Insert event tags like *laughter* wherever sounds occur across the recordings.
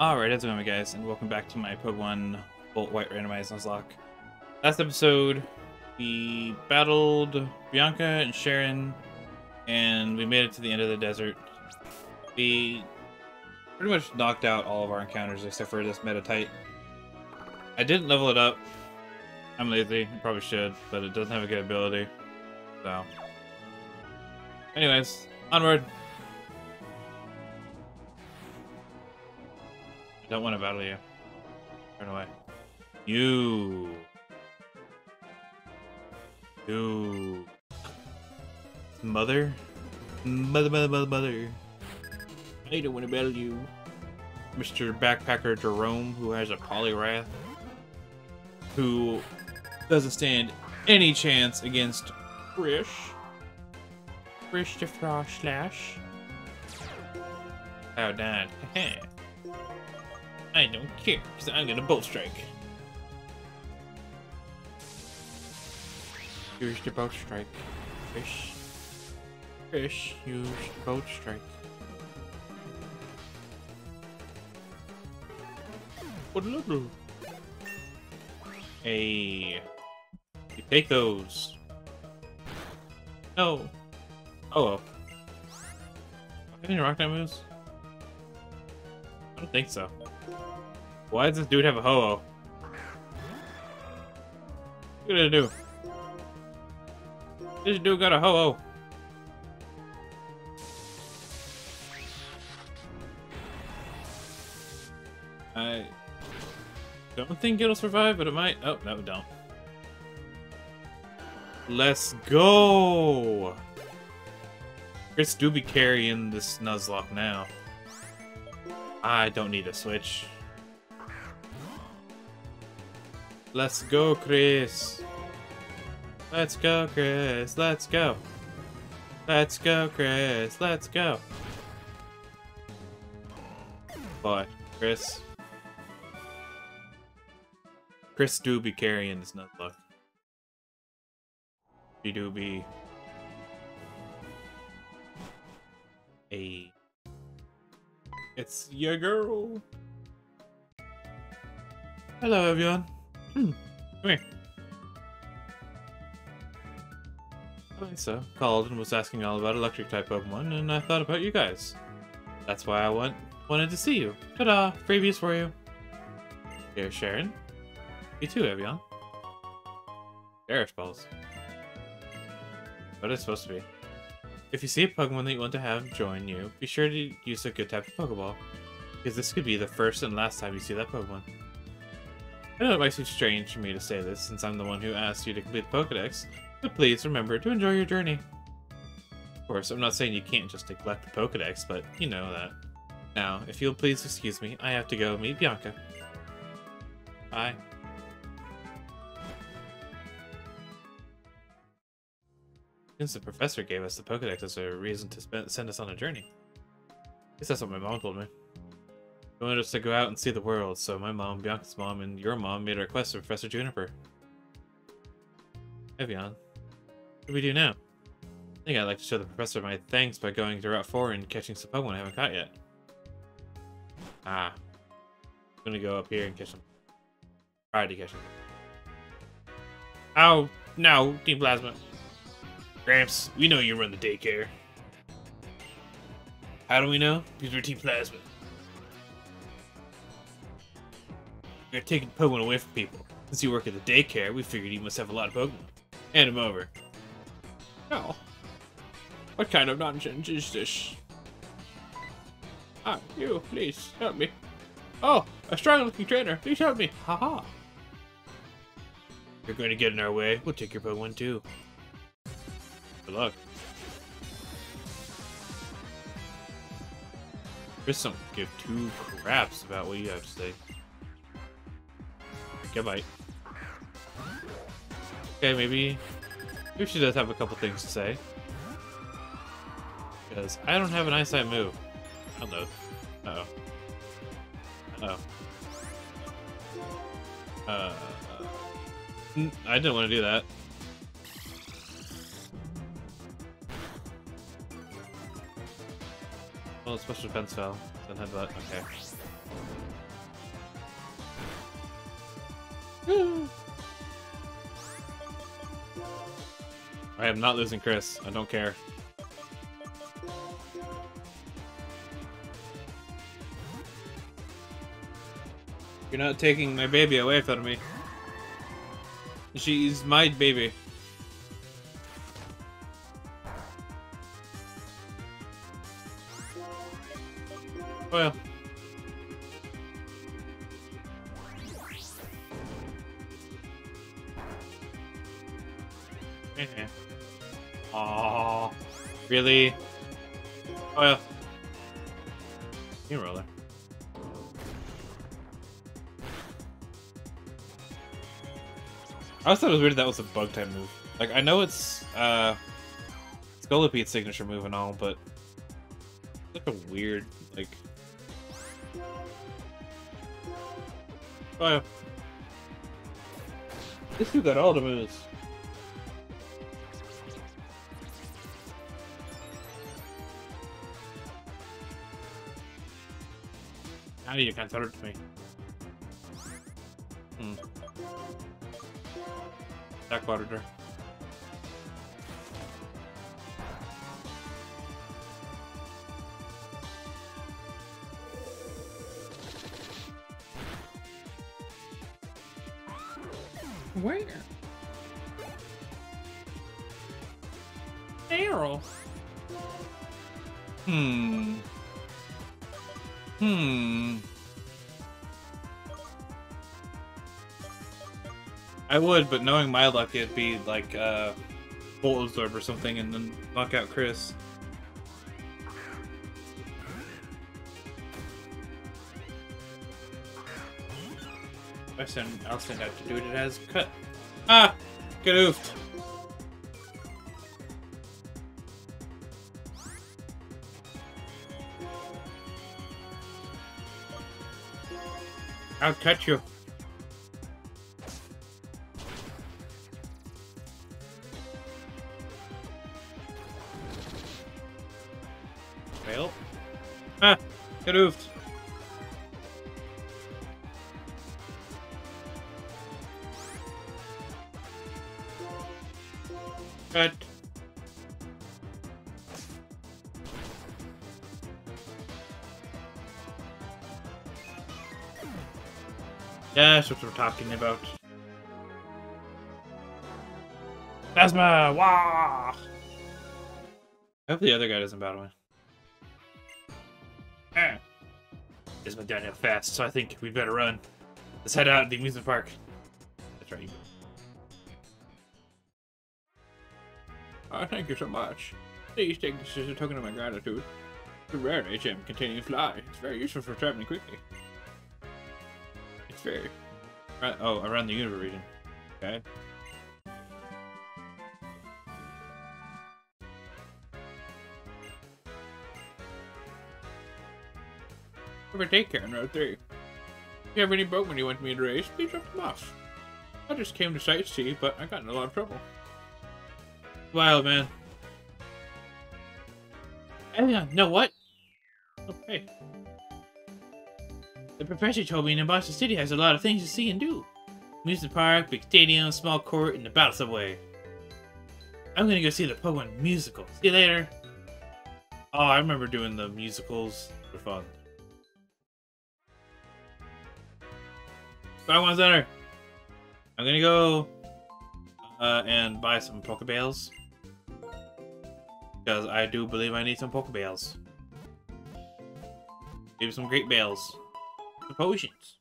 Alright, how's it going guys, and welcome back to my Pokemon Volt White Randomized Nuzlocke. Last episode, we battled Bianca and Sharon, and we made it to the end of the desert. We pretty much knocked out all of our encounters except for this Meditite. I didn't level it up. I'm lazy, I probably should, but it doesn't have a good ability. So. Anyways, onward. Don't want to battle you. Turn away. You. You. Mother? Mother, mother, mother, mother. I don't want to battle you. Mr. Backpacker Jerome, who has a Poliwrath, who doesn't stand any chance against Frish. Frish Krish. Christopher Slash. Oh, dad. *laughs* I don't care, because I'm gonna bolt strike. Use the bolt strike. Fish. Fish, use the bolt strike. What do do? Hey. You take those. No. Oh well. Any rock that moves? I don't think so. Why does this dude have a ho-oh? What did it do? This dude got a ho-oh. I don't think it'll survive, but it might. Oh, no, it don't. Let's go! Chris do be carrying this Nuzlocke now. I don't need a switch. Let's go, Chris. Let's go, Chris. Let's go. Let's go, Chris. Let's go. Boy, Chris. Chris do be carrying this nutluck. She do be a. It's your girl. Hello, everyone. Hmm. Come here. So, called and was asking all about electric type Pokemon, and I thought about you guys. That's why I went, wanted to see you. Ta-da! Freebies for you. Here's Sharon. You too, Eveon. Cherish balls. What it's supposed to be. If you see a Pokemon that you want to have join you, be sure to use a good type of Pokeball. Because this could be the first and last time you see that Pokemon. I know it might seem strange for me to say this, since I'm the one who asked you to complete the Pokedex, but please remember to enjoy your journey. Of course, I'm not saying you can't just neglect the Pokedex, but you know that. Now, if you'll please excuse me, I have to go meet Bianca. Bye. Since the professor gave us the Pokedex as a reason to spend, send us on a journey. At least that's what my mom told me. They wanted us to go out and see the world, so my mom, Bianca's mom, and your mom made a request to Professor Juniper. Eveon, what do we do now? I think I'd like to show the professor my thanks by going to Route 4 and catching some Pokemon I haven't caught yet. Ah. I'm gonna go up here and catch them. Try to catch them. Oh, no, Team Plasma. Gramps, we know you run the daycare. How do we know? Because we're Team Plasma. You're taking Pokemon away from people. Since you work at the daycare, we figured you must have a lot of Pokemon. Hand them over. Oh. What kind of nonsense is this? Ah, you, please, help me. Oh, a strong-looking trainer. Please help me. Haha. -ha. You're going to get in our way. We'll take your Pokemon too. Good luck. Chris don't give two craps about what you have to say. Goodbye. Okay, maybe... Maybe she does have a couple things to say. Because I don't have an eyesight move. I don't know. Uh oh Uh oh Uh... I didn't want to do that. Well, special defense fell. Then headbutt. Okay. I am not losing Chris. I don't care. You're not taking my baby away from me. She's my baby. Well. Aww. Really? Well. You roller. I always thought it was weird that was a bug type move. Like, I know it's, uh, Scolipede's signature move and all, but it's like a weird, like... Oh, yeah. This dude got all the moves. Now you can throw it to me. Hmm. Dark Auditor. I would, but knowing my luck, it'd be like uh, Volt Absorb or something and then knock out Chris. I send, I'll send out to do it. It has cut. Ah! Get oofed. I'll cut you. Get oofed. Cut. That's what we're talking about. Phasma! Wah! I hope the other guy doesn't battle me. This went downhill fast, so I think we better run. Let's head out to the amusement park. That's right. Oh, thank you so much. Please take this as a token of my gratitude. The rare HM containing fly. It's very useful for traveling quickly. It's very... Right, oh, around the universe region. Okay. Over daycare in row 3. If you have any Pokemon you want me to raise, please drop them off. I just came to sightsee, but I got in a lot of trouble. Wild man. Hang on, no what? Okay. The professor told me Nimbasa City has a lot of things to see and do. Amusement park, big stadium, small court, and the battle subway. I'm gonna go see the Pokemon musical. See you later. Oh, I remember doing the musicals for fun. Pokemon Center. I'm gonna go uh, and buy some Pokeballs. Because I do believe I need some Pokeballs. Maybe some great bales. The potions.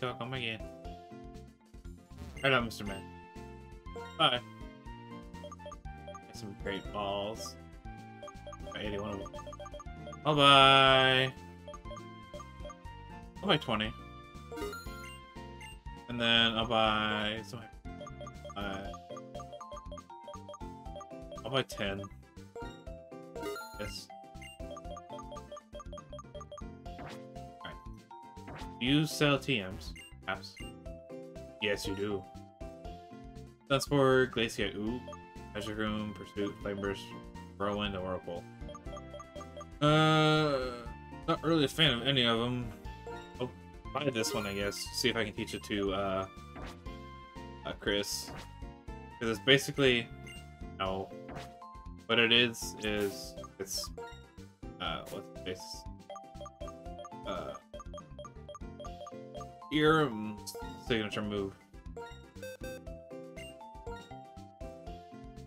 Go come again. Hello, Mr. Man. Bye. Get some great balls. 81 of them. Bye bye. I'll buy 20. And then I'll buy some. Uh, I'll buy 10. Yes. Alright. You sell TMs? Apps? Yes, you do. That's for Glacier. Ooh. Treasure Room, Pursuit, Flameburst, Whirlwind, Oracle. Uh, not really a fan of any of them. Buy this one, I guess. See if I can teach it to uh, uh Chris. Because it's basically, no. What it is is it's uh what's this? Uh, um, signature move.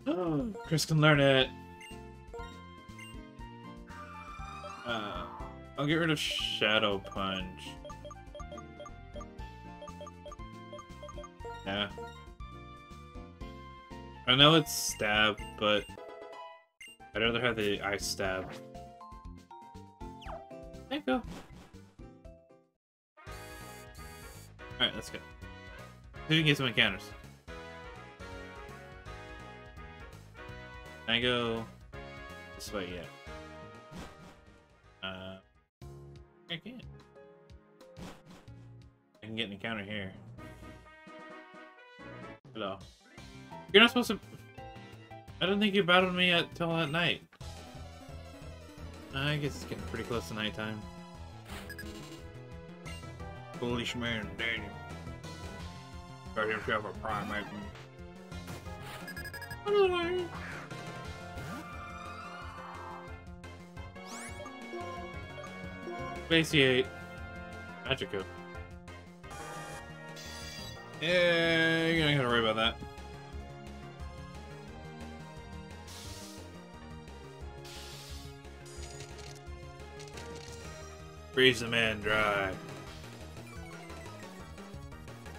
Oh, *gasps* Chris can learn it. Uh, I'll get rid of Shadow Punch. I know it's stab, but I'd rather have the ice stab. There you go. Alright, let's go. We can get some encounters. Can I go this way? Yeah. Uh, I can't. I can get an encounter here. Hello. You're not supposed to... I don't think you battled me until at night. I guess it's getting pretty close to nighttime. Foolish man, Daniel. Got himself a primate. Hello. Emaciate. Magico. Yeah, you're not gonna worry about that. Freeze the man dry.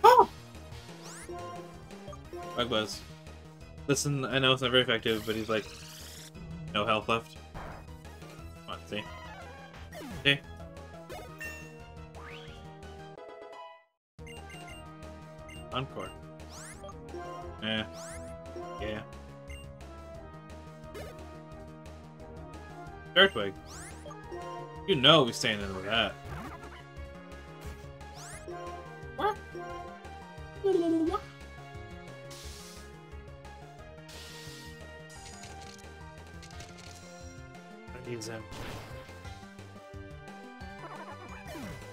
Oh! Bug Buzz. Listen, I know it's not very effective, but he's like, no health left. Come on, see? See? Encore. Yeah. Yeah. Earthquake. You know we staying in with that. What? him.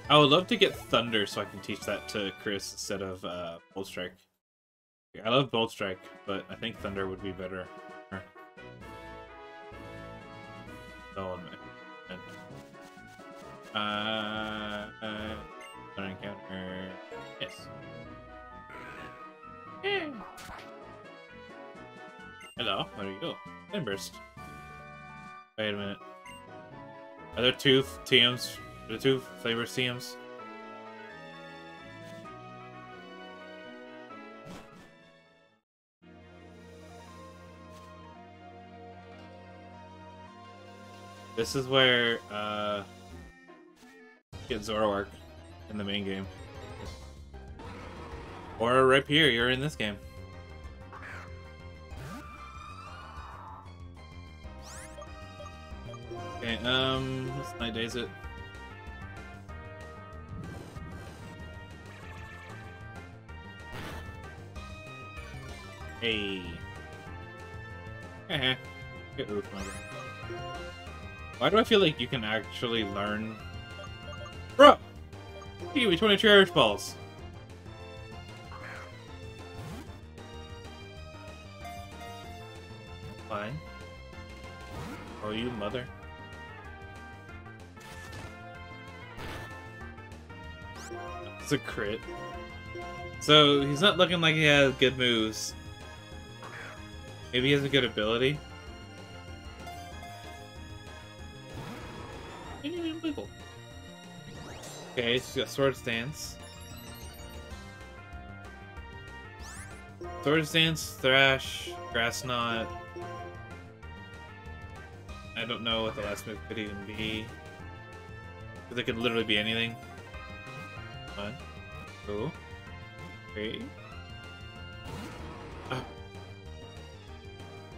I would love to get Thunder so I can teach that to Chris instead of uh, Bolt Strike. I love Bolt Strike, but I think Thunder would be better. Uh, uh, encounter. Yes. Yeah. Hello, where you go? Burst. Wait a minute. Are there two TMs? The two flavor TMs? This is where, uh, get Zoroark in the main game. Or right here, you're in this game. Okay, um, let's night days it. Hey. *laughs* Get Why do I feel like you can actually learn Bro! Give me 20 cherish balls. Fine. Oh, you mother. It's a crit. So, he's not looking like he has good moves. Maybe he has a good ability. Okay, so got Swords Dance. Swords Dance, Thrash, Grass Knot. I don't know what the last move could even be. Because it could literally be anything. One, two, three.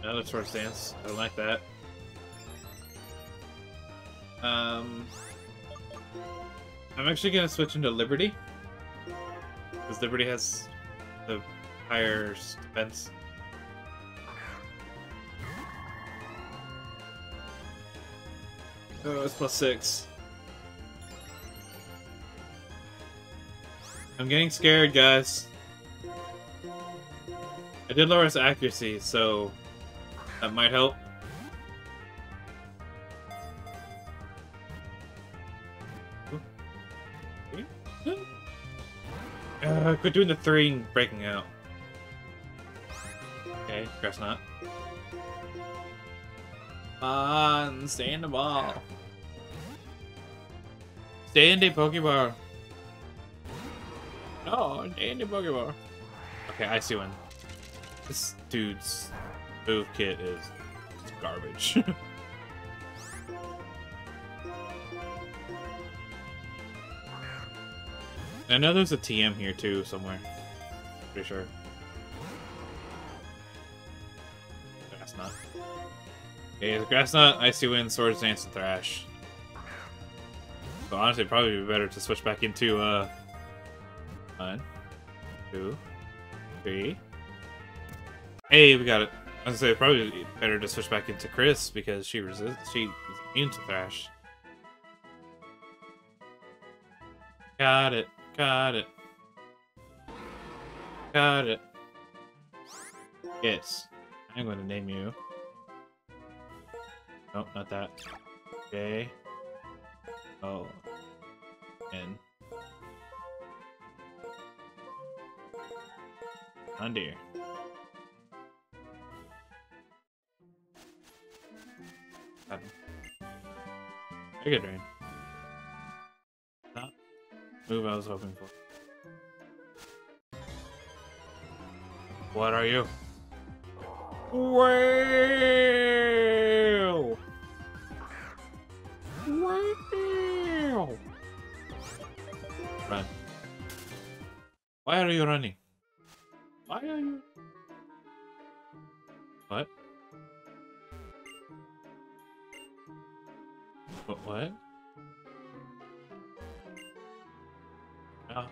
Another Swords Dance. I don't like that. Um... I'm actually gonna switch into Liberty. Because Liberty has the higher defense. Oh, it's plus six. I'm getting scared, guys. I did lower his accuracy, so that might help. Quit doing the three and breaking out. Okay, guess not. Ah, On, stay in the ball. Stay in the Pokeball. No, stay in the Pokeball. Okay, I see one. This dude's move kit is garbage. *laughs* I know there's a TM here too somewhere. Pretty sure. Grass Knot. Okay, Grass Knot, Icy Wind, Swords Dance, and Thrash. So honestly, probably be better to switch back into uh one, two, three. Hey, we got it. I was gonna say probably better to switch back into Chris because she resists she is immune to Thrash. Got it. Got it. Got it. Yes. I'm going to name you. No, not that. J. O. N. On dear. Very good, Rain move I was hoping for. What are you? Whale! Whale! Run. Why are you running? Why are you... What? What? What?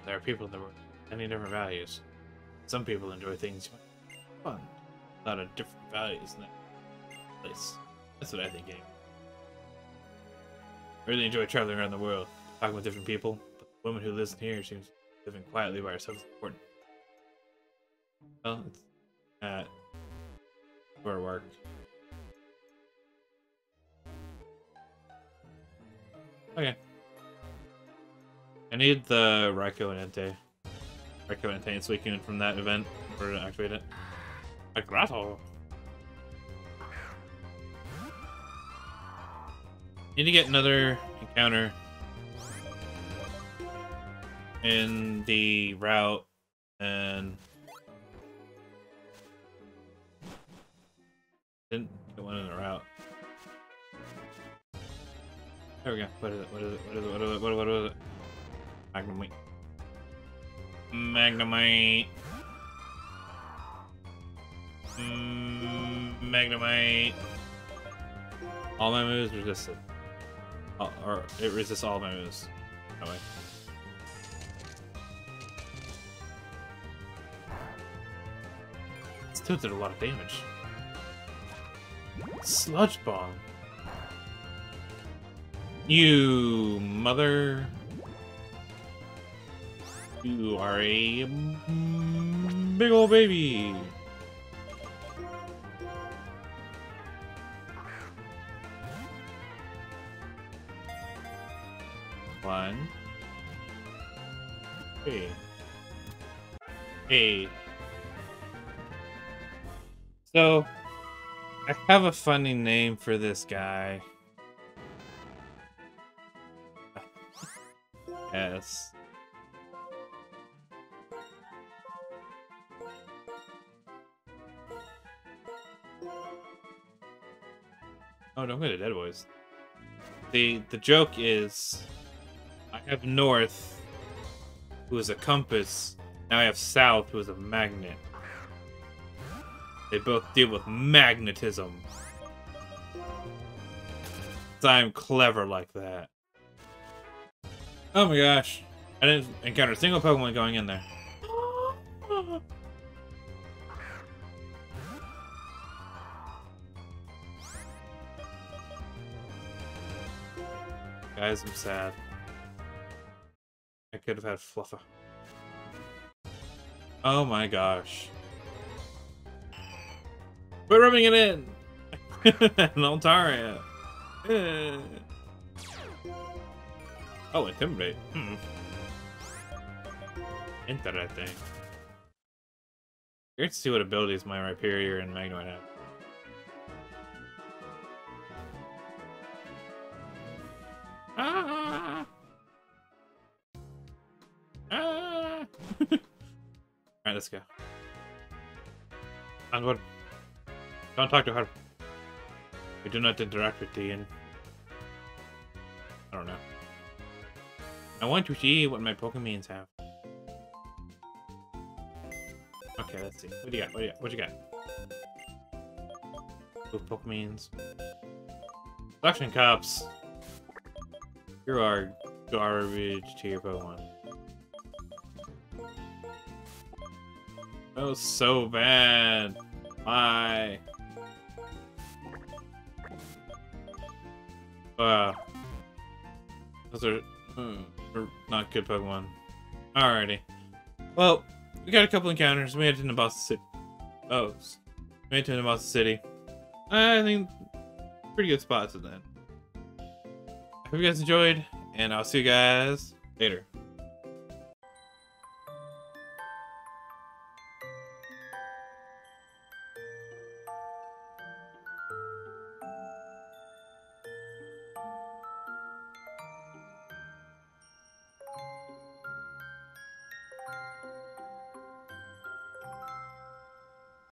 There are people in the world many different values. Some people enjoy things fun, a lot of different values in that place. That's what I think. Anyway. I really enjoy traveling around the world, talking with different people. But the woman who lives in here seems living quietly by herself is important. Well, it's at where work. Okay. I need the Entei. Raikou and Suicune from that event order to activate it. A Grotto! Need to get another encounter in the route and didn't get one in the route. There we go. What is it? What is it? What is it? What is it? What is it? What is it? Magnemite. Magnemite. Mm, Magnemite. All my moves resist it. Or it resists all my moves. That way. Still did a lot of damage. Sludge Bomb. You mother... You are a big old baby. One. Hey. Hey. So, I have a funny name for this guy. yes. Oh, don't go to Dead Boys. The the joke is, I have North, who is a compass. Now I have South, who is a magnet. They both deal with magnetism. I'm clever like that. Oh my gosh. I didn't encounter a single Pokemon going in there. Guys, I'm sad. I could have had Fluffer. Oh my gosh. Quit rubbing it in! *laughs* An Altaria. Eh. Oh, Intimidate. Hmm. Interesting. Great to see what abilities my Rhyperior and Magnemite have. *laughs* Alright, let's go. Onward. Don't talk to her. We do not interact with Ian. I don't know. I want to see what my Pokemons have. Okay, let's see. What do you got? What do you got? What you got? Pokemons. Suction cups. You are garbage to your Pokemon. Was so bad. Why? Wow. Those are, hmm, not good Pokemon. Alrighty. Well, we got a couple encounters. We made it the Boston City. Oh, we made it the Boston City. I think pretty good spots in that. I hope you guys enjoyed, and I'll see you guys later.